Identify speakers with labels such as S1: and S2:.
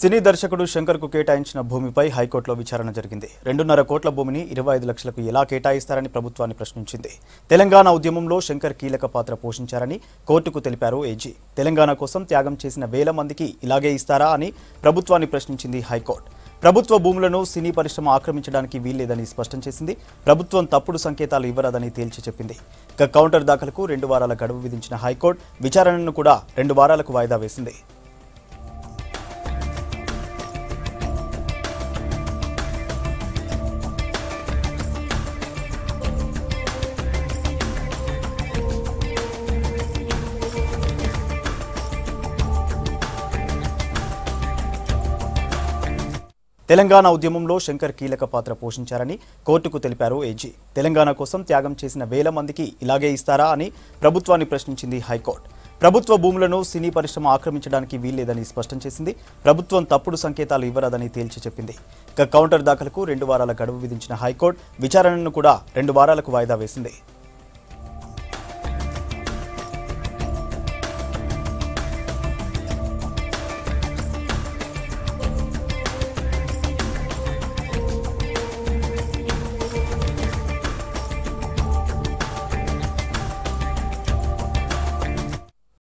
S1: సినీ దర్శకుడు శంకర్కు కేటాయించిన భూమిపై హైకోర్టులో విచారణ జరిగింది. రెండున్నర కోట్ల భూమిని ఇరవై ఐదు లక్షలకు ఎలా కేటాయిస్తారని ప్రభుత్వాన్ని ప్రశ్నించింది. తెలంగాణ ఉద్యమంలో శంకర్ కీలక పాత్ర పోషించారని కోర్టుకు తెలిపారు ఏజీ. తెలంగాణ కోసం త్యాగం చేసిన వేల మందికి ఇలాగే ఇస్తారా అని ప్రభుత్వాన్ని ప్రశ్నించింది హైకోర్టు. ప్రభుత్వ భూములను సినీ పరిశ్రమ ఆక్రమించడానికి వీల్లేదని స్పష్టం చేసింది. ప్రభుత్వం తప్పుడు సంకేతాలు ఇవ్వరాదని తేల్చి చెప్పింది. ఇక కౌంటర్ దాఖలకు రెండు వారాల గడువు విధించిన హైకోర్టు విచారణను కూడా రెండు వారాలకు వాయిదా వేసింది. తెలంగాణ ఉద్యమంలో శంకర్ కీలక పాత్ర పోషించారని కోర్టుకు తెలిపారు ఏజీ. తెలంగాణ కోసం త్యాగం చేసిన వేల మందికి ఇలాగే ఇస్తారా అని ప్రభుత్వాన్ని ప్రశ్నించింది హైకోర్టు. ప్రభుత్వ భూములను సినీ పరిశ్రమ ఆక్రమించడానికి వీల్లేదని స్పష్టం చేసింది. ప్రభుత్వం తప్పుడు సంకేతాలు ఇవ్వరాదని తేల్చి చెప్పింది. ఇక కౌంటర్ దాఖలకు రెండు వారాల గడువు విధించిన హైకోర్టు విచారణను కూడా రెండు వారాలకు వాయిదా వేసింది.